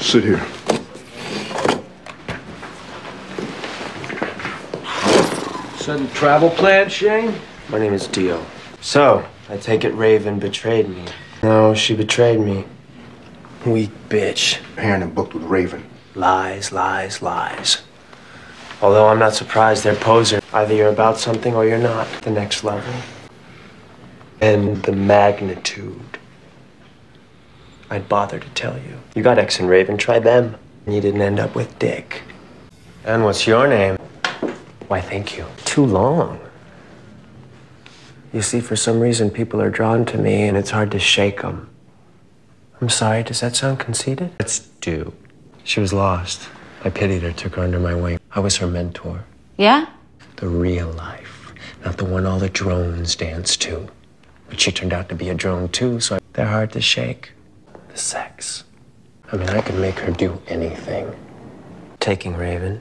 Sit here. Sudden travel plan, Shane? My name is Dio. So, I take it Raven betrayed me. No, she betrayed me. Weak bitch. Hand and booked with Raven. Lies, lies, lies. Although I'm not surprised they're posing. Either you're about something or you're not. The next level. And the magnitude. I'd bother to tell you. You got X and Raven, try them. And you didn't end up with Dick. And what's your name? Why, thank you. Too long. You see, for some reason, people are drawn to me, and it's hard to shake them. I'm sorry, does that sound conceited? Let's do. She was lost. I pitied her, took her under my wing. I was her mentor. Yeah? The real life, not the one all the drones dance to. But she turned out to be a drone too, so they're hard to shake. The sex. I mean, I could make her do anything. Taking Raven.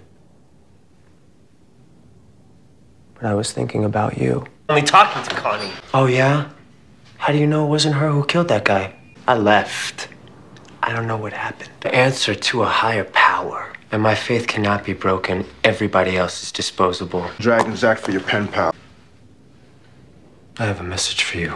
But I was thinking about you. Only talking to Connie. Oh, yeah? How do you know it wasn't her who killed that guy? I left. I don't know what happened. I answer to a higher power. And my faith cannot be broken. Everybody else is disposable. Dragon's Act for your pen pal. I have a message for you.